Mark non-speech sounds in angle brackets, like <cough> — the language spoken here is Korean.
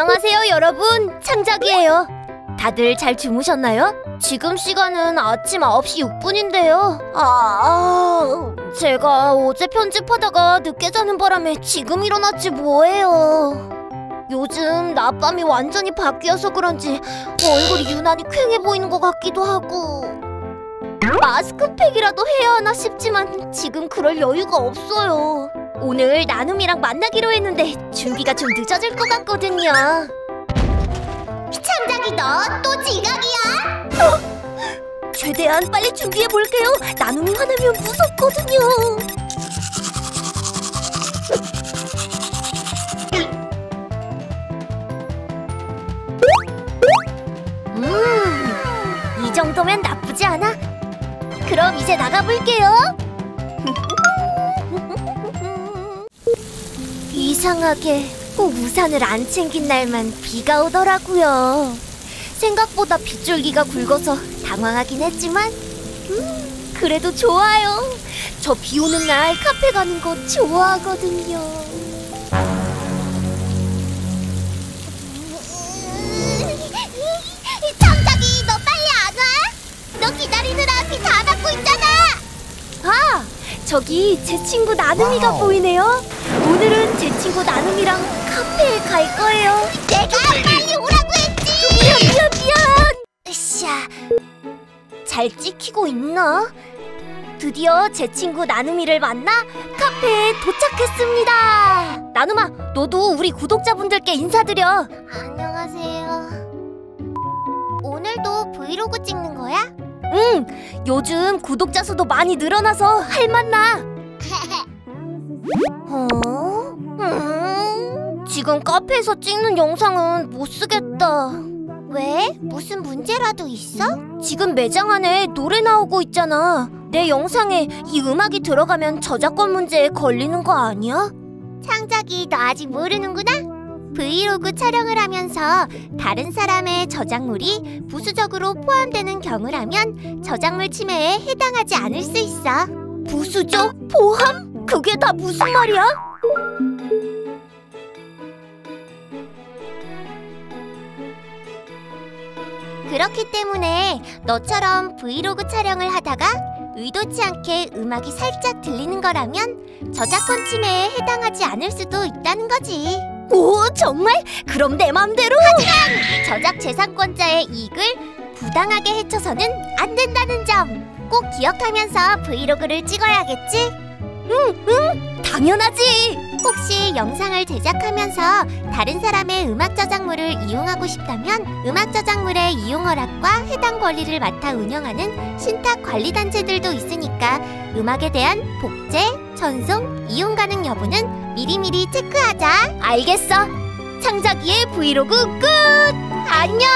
안녕하세요, 여러분. 창작이에요. 다들 잘 주무셨나요? 지금 시간은 아침 9시 6분인데요. 아, 제가 어제 편집하다가 늦게 자는 바람에 지금 일어났지 뭐예요. 요즘 낮밤이 완전히 바뀌어서 그런지 얼굴이 유난히 퀭해 보이는 것 같기도 하고 마스크팩이라도 해야 하나 싶지만 지금 그럴 여유가 없어요. 오늘 나눔이랑 만나기로 했는데 준비가 좀 늦어질 것 같거든요. 창작이 너 또 지각이야? 어? 최대한 빨리 준비해 볼게요. 나눔이 화나면 무섭거든요. 음, 이 정도면 나쁘지 않아. 그럼 이제 나가볼게요. <laughs> 이상하게 꼭 우산을 안 챙긴 날만 비가 오더라고요. 생각보다 빗줄기가 굵어서 당황하긴 했지만, 음, 그래도 좋아요. 저 비 오는 날 카페 가는 거 좋아하거든요. 청작이 너 빨리 안 와? 너 기다리느라 비다 맞고 있잖아. 아, 저기 제 친구 나눔이가 보이네요. 오늘은 제 친구 나눔이랑 카페에 갈 거예요. 내가 빨리 오라고 했지. 미안, 미안, 미안. 으쌰. 잘 찍히고 있나? 드디어 제 친구 나눔이를 만나 카페에 도착했습니다. 나눔아, 너도 우리 구독자분들께 인사드려. 안녕하세요. 오늘도 브이로그 찍는 거야? 응, 요즘 구독자 수도 많이 늘어나서 할만나. <laughs> 어? 음, 지금 카페에서 찍는 영상은 못 쓰겠다. 왜? 무슨 문제라도 있어? 지금 매장 안에 노래 나오고 있잖아. 내 영상에 이 음악이 들어가면 저작권 문제에 걸리는 거 아니야? 창작이 너 아직 모르는구나? 브이로그 촬영을 하면서 다른 사람의 저작물이 부수적으로 포함되는 경우라면 저작물 침해에 해당하지 않을 수 있어. 부수적? 포함? 그게 다 무슨 말이야? 그렇기 때문에 너처럼 브이로그 촬영을 하다가 의도치 않게 음악이 살짝 들리는 거라면 저작권 침해에 해당하지 않을 수도 있다는 거지. 오, 정말? 그럼 내 맘대로? 저작 재산권자의 이익을 부당하게 해쳐서는 안 된다는 점 꼭 기억하면서 브이로그를 찍어야겠지? 당연하지. 혹시 영상을 제작하면서 다른 사람의 음악 저작물을 이용하고 싶다면 음악 저작물의 이용 허락과 해당 권리를 맡아 운영하는 신탁 관리 단체들도 있으니까 음악에 대한 복제, 전송, 이용 가능 여부는 미리미리 체크하자. 알겠어. 창작이의 브이로그 끝. 안녕.